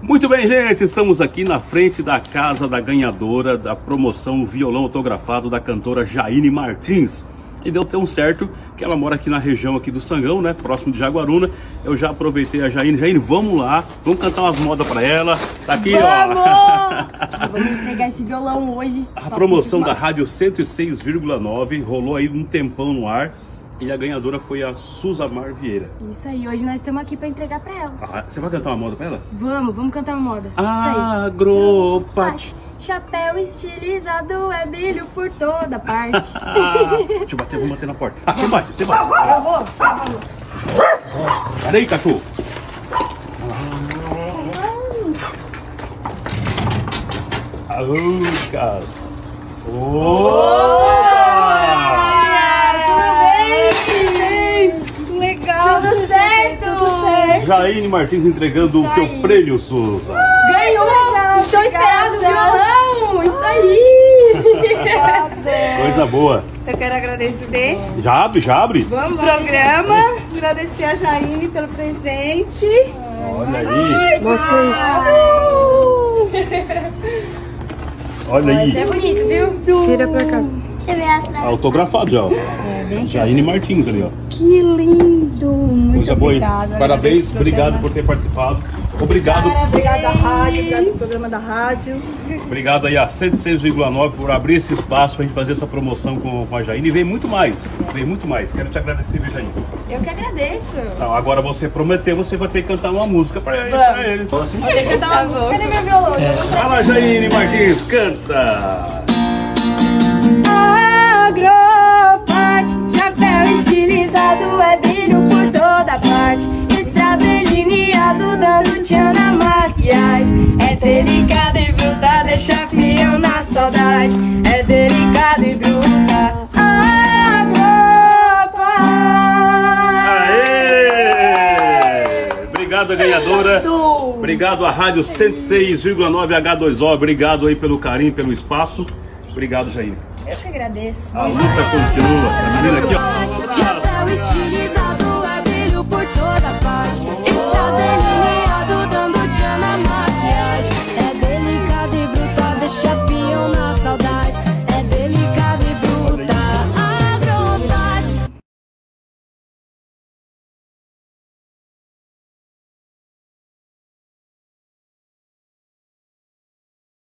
Muito bem, gente, estamos aqui na frente da casa da ganhadora da promoção Violão Autografado da cantora Jaine Martins. E deu tão certo que ela mora aqui na região aqui do Sangão, né, próximo de Jaguaruna. Eu já aproveitei a Jaine. Jaine, vamos lá, vamos cantar umas modas para ela. Tá aqui, vamos! ó. vamos pegar esse violão hoje. A promoção da Rádio 106,9 rolou aí um tempão no ar. E a ganhadora foi a Suzamar Vieira. Isso aí, hoje nós estamos aqui para entregar para ela. Ah, você vai cantar uma moda para ela? Vamos, vamos cantar uma moda. Agropat. Chapéu estilizado é brilho por toda parte. Deixa eu bater, vamos bater na porta. Ah, você bate, você bate. Eu vou, eu vou. Cadê aí, cachorro? Alô, cara. Tudo bem? Legal. Tudo certo? Tudo certo. Jaine Martins entregando Isso o teu aí. prêmio, Souza. Ganhou! Estou esperado o violão! Isso aí! Coisa boa. Eu quero agradecer Já abre, já abre. vamos, programa, agradecer a Jaine pelo presente. Olha aí, olha Isso é aí. bonito, viu? Vira pra cá. Atrás. Autografado já, ó. Jaine Martins ali, ó. Que lindo! Muito Coisa boa, hein? obrigada. Parabéns, obrigado por ter participado. Obrigado, Obrigada à rádio, obrigado ao programa da rádio. obrigado aí a 106,9 por abrir esse espaço pra gente fazer essa promoção com, com a Jaine. E vem muito mais, vem muito mais. Quero te agradecer, viu, Jaine? Eu que agradeço. Não, agora você prometeu, você vai ter que cantar uma música pra, Vamos. pra eles. Então, assim, Vou ter que cantar uma música. Cadê meu violão? Sei. Fala, Jaine Martins, canta! Delicado e bruta, deixa fiel na saudade. É delicado e bruta. Obrigado, ganhadora. Do- Obrigado à Rádio 106,9 H2O. Obrigado aí pelo carinho, pelo espaço. Obrigado, Jair. Eu que agradeço. A luta continua. A menina